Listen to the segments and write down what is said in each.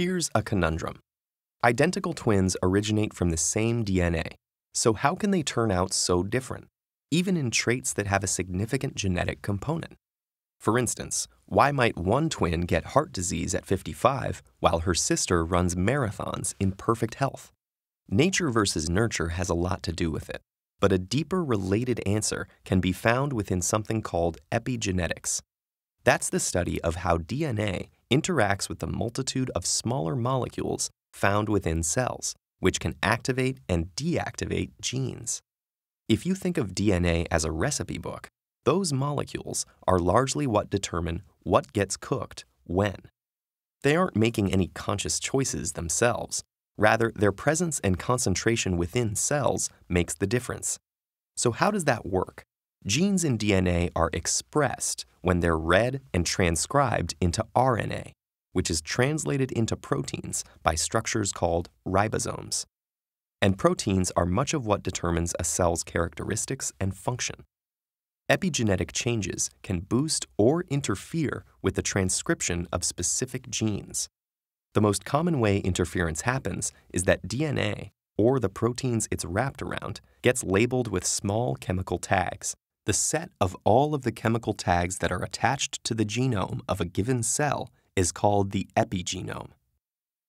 Here's a conundrum. Identical twins originate from the same DNA, so how can they turn out so different, even in traits that have a significant genetic component? For instance, why might one twin get heart disease at 55 while her sister runs marathons in perfect health? Nature versus nurture has a lot to do with it, but a deeper related answer can be found within something called epigenetics. That's the study of how DNA interacts with the multitude of smaller molecules found within cells, which can activate and deactivate genes. If you think of DNA as a recipe book, those molecules are largely what determine what gets cooked when. They aren't making any conscious choices themselves. Rather, their presence and concentration within cells makes the difference. So, how does that work? Genes in DNA are expressed when they're read and transcribed into RNA, which is translated into proteins by structures called ribosomes. And proteins are much of what determines a cell's characteristics and function epigenetic changes can boost or interfere with the transcription of specific genes. The most common way interference happens is that DNA, or the proteins it's wrapped around, gets labeled with small chemical tags. The set of all of the chemical tags that are attached to the genome of a given cell is called the epigenome.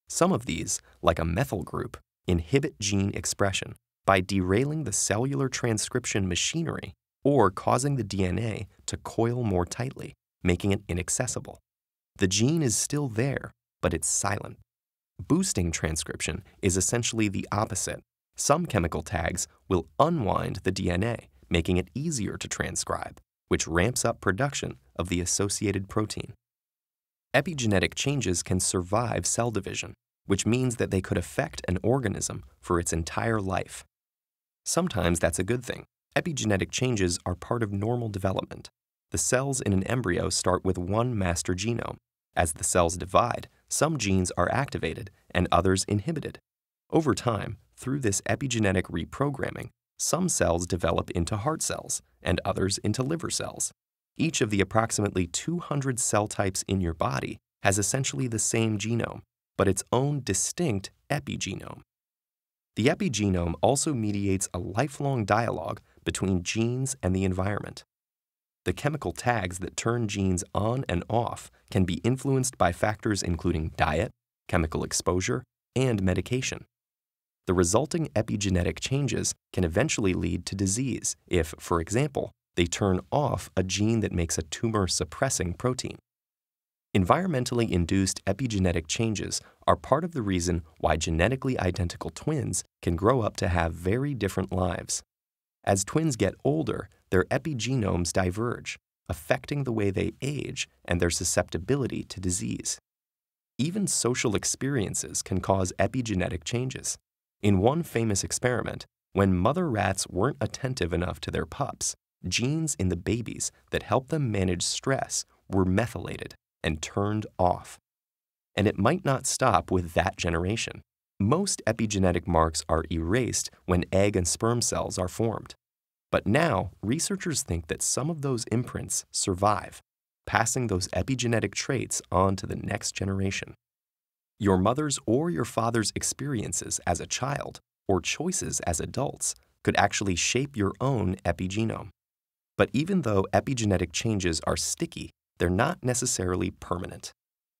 Some of these, like a methyl group, inhibit gene expression by derailing the cellular transcription machinery or causing the DNA to coil more tightly, making it inaccessible. The gene is still there, but it's silent. Boosting transcription is essentially the opposite. Some chemical tags will unwind the DNA, making it easier to transcribe, which ramps up production of the associated protein. Epigenetic changes can survive cell division, which means that they could affect an organism for its entire life. Sometimes that's a good thing, Epigenetic changes are part of normal development. The cells in an embryo start with one master genome. As the cells divide, some genes are activated and others inhibited. Over time, through this epigenetic reprogramming, some cells develop into heart cells and others into liver cells. Each of the approximately 200 cell types in your body has essentially the same genome, but its own distinct epigenome. The epigenome also mediates a lifelong dialogue between genes and the environment. The chemical tags that turn genes on and off can be influenced by factors including diet, chemical exposure, and medication. The resulting epigenetic changes can eventually lead to disease if, for example, they turn off a gene that makes a tumor suppressing protein. Environmentally induced epigenetic changes are part of the reason why genetically identical twins can grow up to have very different lives. As twins get older, their epigenomes diverge, affecting the way they age and their susceptibility to disease. Even social experiences can cause epigenetic changes. In one famous experiment, when mother rats weren't attentive enough to their pups, genes in the babies that help them manage stress were methylated and turned off. And it might not stop with that generation. Most epigenetic marks are erased when egg and sperm cells are formed. But now, researchers think that some of those imprints survive, passing those epigenetic traits on to the next generation. Your mother's or your father's experiences as a child or choices as adults could actually shape your own epigenome. But even though epigenetic changes are sticky, they're not necessarily permanent.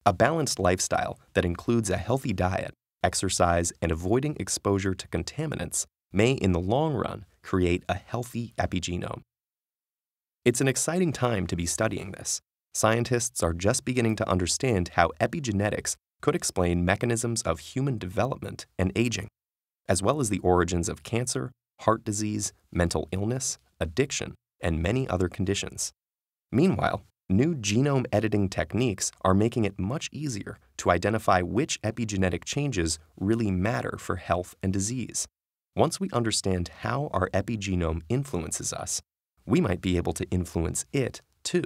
A balanced lifestyle that includes a healthy diet exercise, and avoiding exposure to contaminants may, in the long run, create a healthy epigenome. It's an exciting time to be studying this. Scientists are just beginning to understand how epigenetics could explain mechanisms of human development and aging, as well as the origins of cancer, heart disease, mental illness, addiction, and many other conditions. Meanwhile, New genome editing techniques are making it much easier to identify which epigenetic changes really matter for health and disease. Once we understand how our epigenome influences us, we might be able to influence it too.